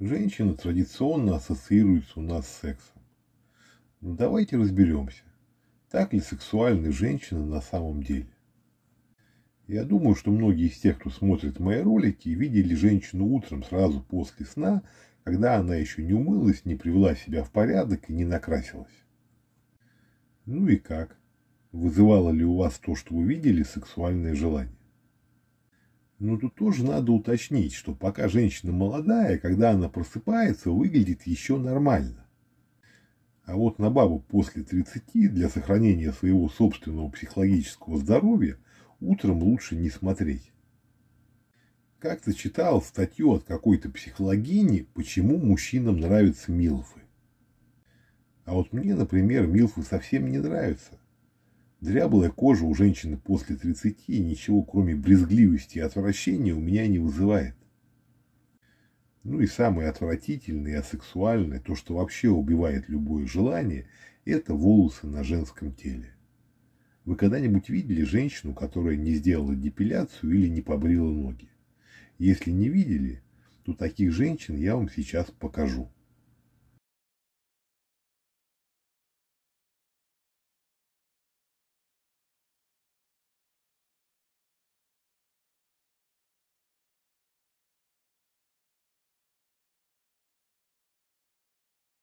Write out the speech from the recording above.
Женщина традиционно ассоциируется у нас с сексом. Но давайте разберемся, так ли сексуальны женщины на самом деле. Я думаю, что многие из тех, кто смотрит мои ролики, видели женщину утром сразу после сна, когда она еще не умылась, не привела себя в порядок и не накрасилась. Ну и как? Вызывало ли у вас то, что вы видели, сексуальное желание? Но тут тоже надо уточнить, что пока женщина молодая, когда она просыпается, выглядит еще нормально. А вот на бабу после 30 для сохранения своего собственного психологического здоровья утром лучше не смотреть. Как-то читал статью от какой-то психологини, почему мужчинам нравятся милфы. А вот мне, например, милфы совсем не нравятся. Дряблая кожа у женщины после 30 ничего, кроме брезгливости и отвращения, у меня не вызывает. Ну и самое отвратительное и асексуальное, то, что вообще убивает любое желание, это волосы на женском теле. Вы когда-нибудь видели женщину, которая не сделала депиляцию или не побрила ноги? Если не видели, то таких женщин я вам сейчас покажу.